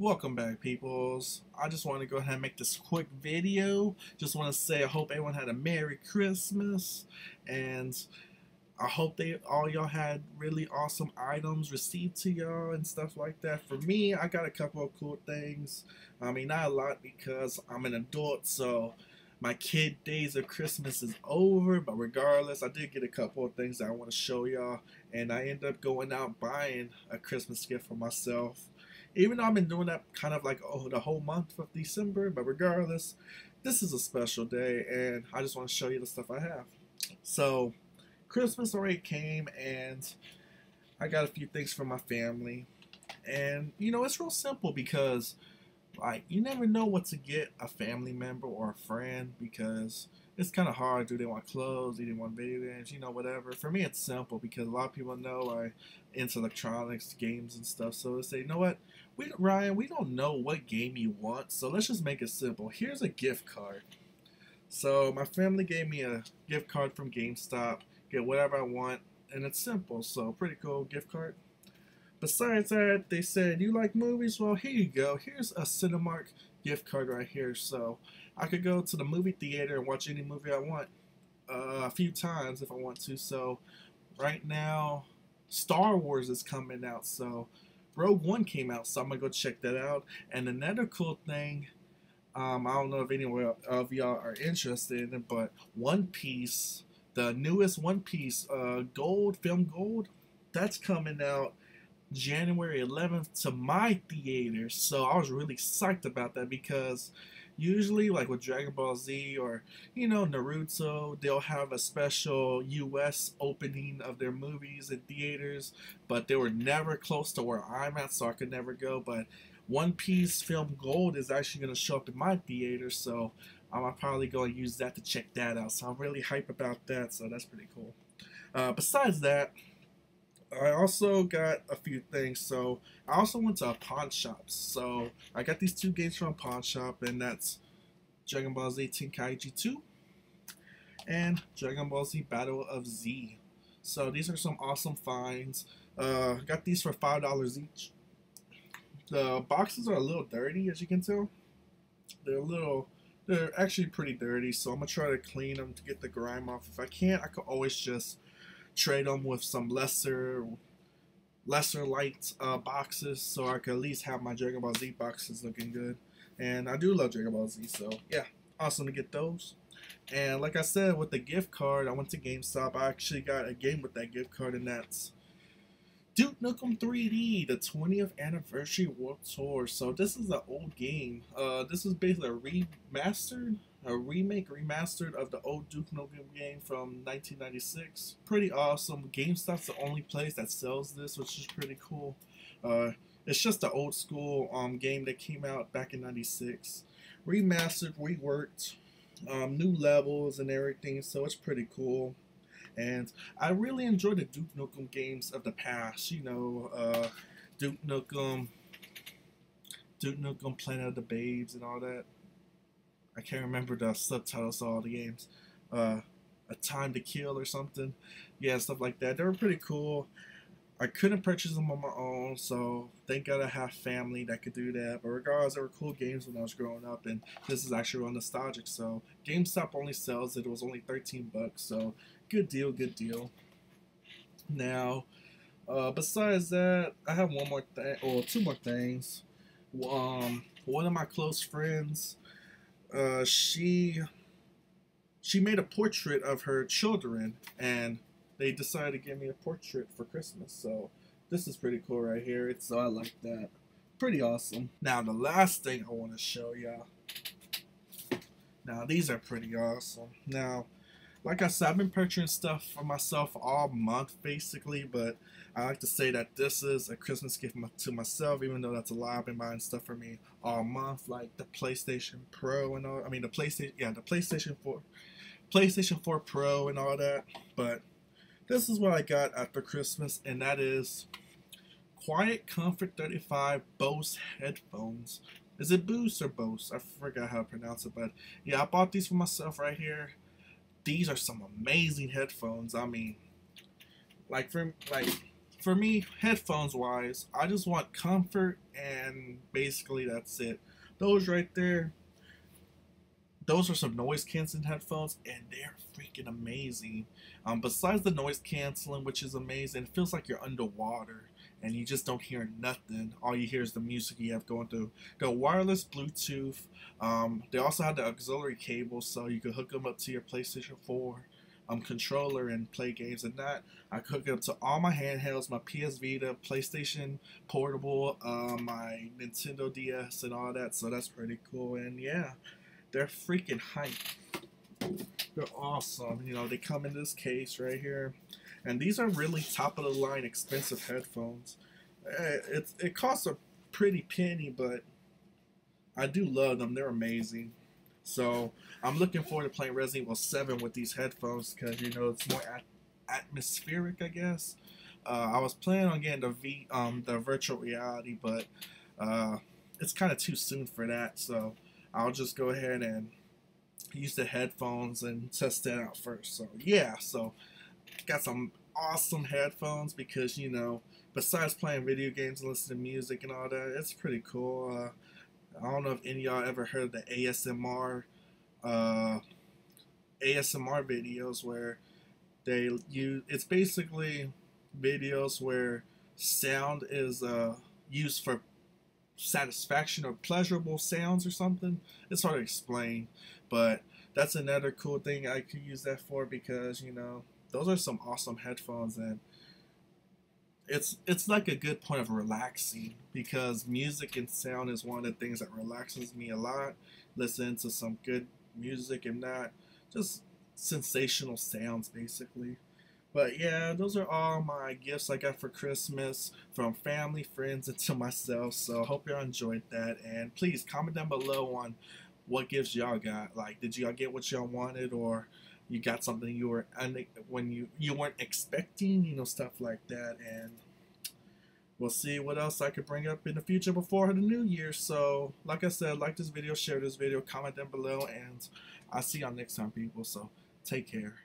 Welcome back, peoples. I just want to go ahead and make this quick video. Just want to say I hope everyone had a Merry Christmas, and I hope they all y'all had really awesome items received to y'all and stuff like that. For me, I got a couple of cool things. I mean, not a lot because I'm an adult, so my kid days of Christmas is over. But regardless, I did get a couple of things that I want to show y'all, and I end up going out buying a Christmas gift for myself even though I've been doing that kind of like oh the whole month of December, but regardless, this is a special day and I just want to show you the stuff I have. So Christmas already came and I got a few things for my family. And you know, it's real simple because like you never know what to get a family member or a friend because it's kind of hard. Do they want clothes? Do they want video games? You know, whatever. For me, it's simple because a lot of people know I into electronics, games, and stuff. So they say, you know what, we Ryan, we don't know what game you want, so let's just make it simple. Here's a gift card. So my family gave me a gift card from GameStop. Get whatever I want, and it's simple. So pretty cool gift card. Besides that, they said, you like movies? Well, here you go. Here's a Cinemark gift card right here. So I could go to the movie theater and watch any movie I want uh, a few times if I want to. So right now, Star Wars is coming out. So Rogue One came out, so I'm gonna go check that out. And another cool thing, um, I don't know if any of y'all are interested in it, but One Piece, the newest One Piece, uh, Gold Film Gold, that's coming out January 11th to my theater. So I was really psyched about that because usually like with Dragon Ball Z or you know Naruto, they'll have a special US opening of their movies in theaters, but they were never close to where I'm at, so I could never go. But One Piece Film Gold is actually going to show up in my theater, so I'm probably going to use that to check that out. So I'm really hype about that, so that's pretty cool. Uh, besides that, I also got a few things. So I also went to a pawn shop. So I got these two games from a pawn shop, and that's Dragon Ball Z Tenkaichi 2 and Dragon Ball Z Battle of Z. So these are some awesome finds. Uh, got these for five dollars each. The boxes are a little dirty, as you can tell. They're a little, they're actually pretty dirty. So I'm gonna try to clean them to get the grime off. If I can't, I could always just trade them with some lesser lesser light uh, boxes so I could at least have my Dragon Ball Z boxes looking good. And I do love Dragon Ball Z, so yeah, awesome to get those. And like I said, with the gift card, I went to GameStop. I actually got a game with that gift card, and that's Duke Nukem 3D, the 20th anniversary World Tour. So this is an old game. Uh, this is basically a remastered a remake, remastered of the old Duke Nukem game from 1996. Pretty awesome. GameStop's the only place that sells this, which is pretty cool. Uh, it's just an old school um, game that came out back in 96. Remastered, reworked, um, new levels and everything, so it's pretty cool. And I really enjoy the Duke Nukem games of the past. You know, uh, Duke Nukem, Duke Nukem Planet of the Babes and all that. I can't remember the subtitles of all the games. Uh, a Time to Kill or something. Yeah, stuff like that. They were pretty cool. I couldn't purchase them on my own, so thank God I have family that could do that. But regardless, they were cool games when I was growing up, and this is actually real nostalgic. So GameStop only sells it. It was only 13 bucks, so good deal, good deal. Now, uh, besides that, I have one more thing, or two more things. Um, one of my close friends uh, she she made a portrait of her children, and they decided to give me a portrait for Christmas. So this is pretty cool right here. It's so I like that. Pretty awesome. Now the last thing I want to show y'all. Now these are pretty awesome. Now like I said, I've been purchasing stuff for myself all month basically, but I like to say that this is a Christmas gift to myself, even though that's a lie. I've been buying stuff for me all month, like the PlayStation Pro and all. I mean, the PlayStation, yeah, the PlayStation 4, PlayStation 4 Pro and all that. But this is what I got after Christmas, and that is Quiet Comfort 35 Bose headphones. Is it Bose or Bose? I forgot how to pronounce it, but yeah, I bought these for myself right here these are some amazing headphones. I mean, like for like for me, headphones wise, I just want comfort, and basically that's it. Those right there, those are some noise canceling headphones, and they're freaking amazing. Um, besides the noise canceling, which is amazing, it feels like you're underwater and you just don't hear nothing. All you hear is the music you have going through. The wireless Bluetooth. Um, they also have the auxiliary cable, so you could hook them up to your PlayStation 4 um, controller and play games and that. I hook it up to all my handhelds, my PS Vita, PlayStation Portable, uh, my Nintendo DS, and all that. So that's pretty cool. And yeah, they're freaking hype. They're awesome. You know, they come in this case right here. And these are really top of the line expensive headphones. Eh, it's it costs a pretty penny, but I do love them. They're amazing. So I'm looking forward to playing Resident Evil 7 with these headphones because you know it's more at- atmospheric, I guess. Uh, I was planning on getting the V, um, the virtual reality, but uh, it's kind of too soon for that. So I'll just go ahead and use the headphones and test that out first. So yeah, so got some awesome headphones because you know besides playing video games and listening to music and all that it's pretty cool. Uh, i don't know if any y'all ever heard the asmr uh, asmr videos where they use it's basically videos where sound is uh, used for satisfaction or pleasurable sounds or something. It's hard to explain but that's another cool thing i could use that for because you know those are some awesome headphones and it's it's like a good point of relaxing because music and sound is one of the things that relaxes me a lot. Listen to some good music and not just sensational sounds basically. But yeah, those are all my gifts I got for Christmas from family, friends, and to myself. So hope y'all enjoyed that. And please comment down below on what gifts y'all got. Like, did y'all get what y'all wanted or you got something you were when you you weren't expecting, you know, stuff like that, and we'll see what else I could bring up in the future before the new year. So, like I said, like this video, share this video, comment down below, and I'll see y'all next time, people. So, take care.